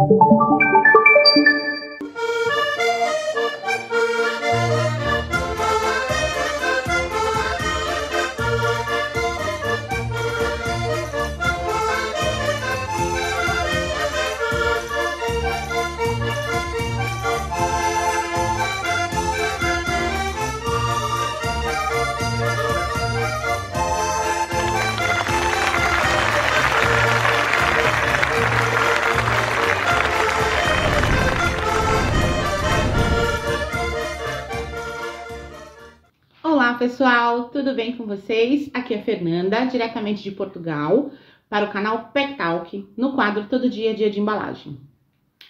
Olá pessoal, tudo bem com vocês? Aqui é Fernanda, diretamente de Portugal, para o canal Pet Talk, no quadro Todo Dia Dia de Embalagem.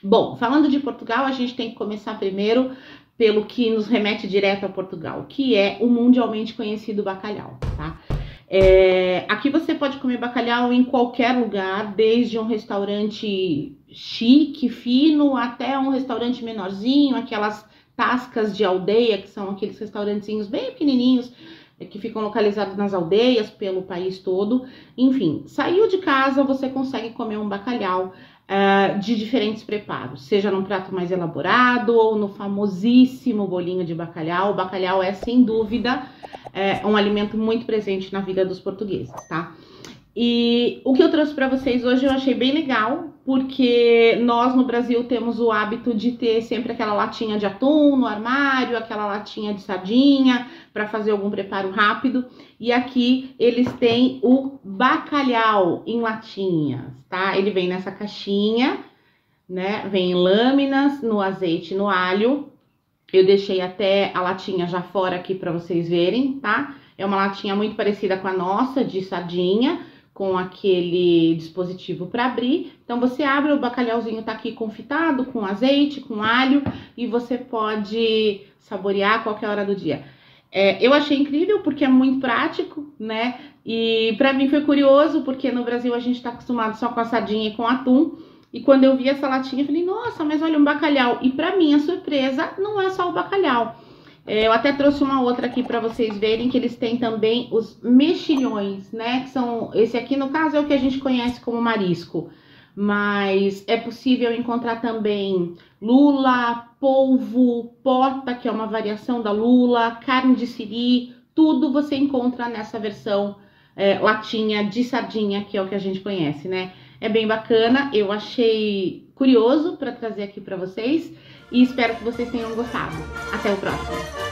Bom, falando de Portugal, a gente tem que começar primeiro pelo que nos remete direto a Portugal, que é o mundialmente conhecido bacalhau, tá? É, aqui você pode comer bacalhau em qualquer lugar, desde um restaurante chique, fino, até um restaurante menorzinho, aquelas tascas de aldeia, que são aqueles restaurantezinhos bem pequenininhos, eh, que ficam localizados nas aldeias pelo país todo. Enfim, saiu de casa, você consegue comer um bacalhau uh, de diferentes preparos, seja num prato mais elaborado ou no famosíssimo bolinho de bacalhau. O bacalhau é, sem dúvida, é um alimento muito presente na vida dos portugueses, tá? E o que eu trouxe para vocês hoje eu achei bem legal, porque nós no Brasil temos o hábito de ter sempre aquela latinha de atum no armário, aquela latinha de sardinha para fazer algum preparo rápido. E aqui eles têm o bacalhau em latinhas, tá? Ele vem nessa caixinha, né? Vem em lâminas no azeite, no alho. Eu deixei até a latinha já fora aqui para vocês verem, tá? É uma latinha muito parecida com a nossa de sardinha, com aquele dispositivo para abrir. Então você abre, o bacalhauzinho tá aqui confitado com azeite, com alho e você pode saborear a qualquer hora do dia. É, eu achei incrível porque é muito prático, né? E para mim foi curioso porque no Brasil a gente tá acostumado só com a sardinha e com atum. E quando eu vi essa latinha, eu falei, nossa, mas olha um bacalhau. E para minha surpresa, não é só o bacalhau. É, eu até trouxe uma outra aqui para vocês verem que eles têm também os mexilhões, né? Que são esse aqui no caso é o que a gente conhece como marisco, mas é possível encontrar também lula, polvo, pota, que é uma variação da lula, carne de siri, tudo você encontra nessa versão é, latinha de sardinha, que é o que a gente conhece, né? É bem bacana, eu achei curioso para trazer aqui para vocês e espero que vocês tenham gostado. Até o próximo!